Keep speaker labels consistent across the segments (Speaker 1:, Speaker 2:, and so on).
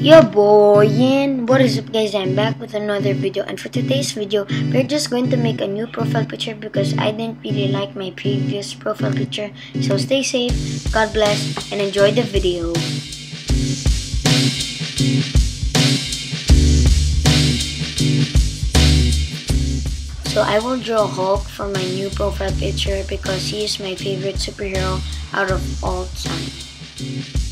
Speaker 1: Yo boyin! What is up guys, I'm back with another video and for today's video, we're just going to make a new profile picture because I didn't really like my previous profile picture. So stay safe, God bless, and enjoy the video. So I will draw Hulk for my new profile picture because he is my favorite superhero out of all time.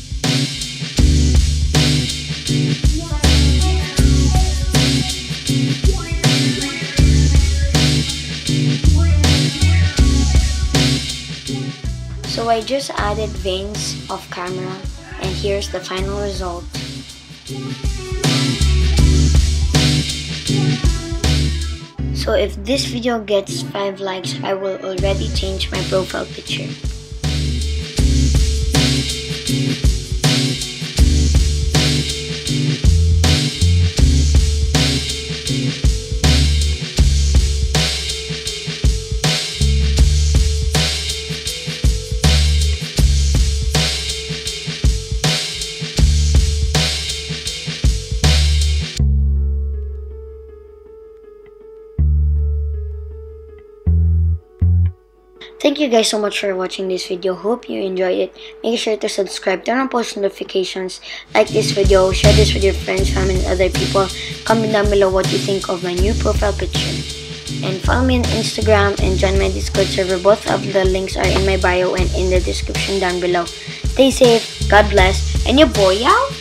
Speaker 1: So I just added veins off camera and here's the final result. So if this video gets 5 likes, I will already change my profile picture. Thank you guys so much for watching this video. Hope you enjoyed it. Make sure to subscribe, turn on post notifications, like this video, share this with your friends, family, and other people. Comment down below what you think of my new profile picture. And follow me on Instagram and join my Discord server. Both of the links are in my bio and in the description down below. Stay safe, God bless, and your boy out!